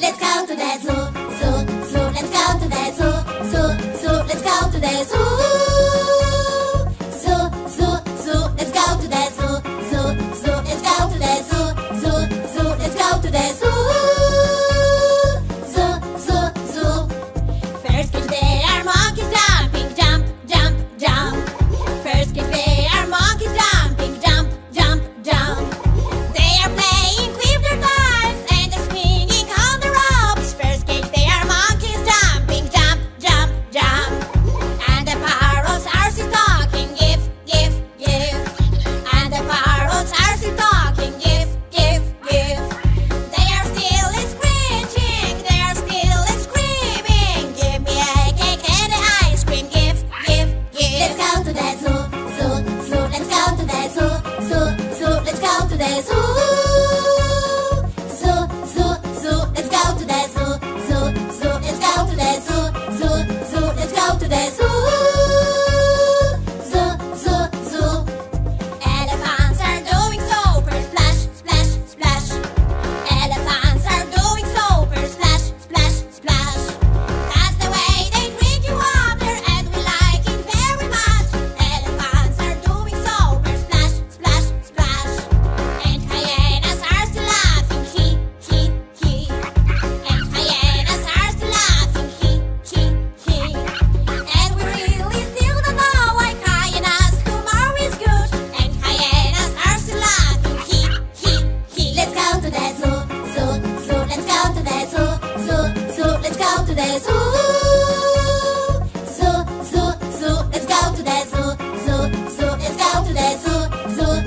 Let's go to the zoo, zoo, zoo. Let's go to the zoo, zoo, zoo. Let's go to the zoo. the zoo. Zoo, let's go to the zoo. Zoo, zoo, let's go to the zoo. Zoo, zoo, let's go to the zoo. let's go to the zoo. Zoo, zoo, let's go to the Zoo, zoo,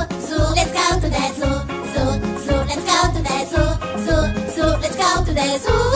zoo, let's go to the zoo. Zoo, zoo, let's go to the zoo. Zoo, zoo, let's go to the zoo.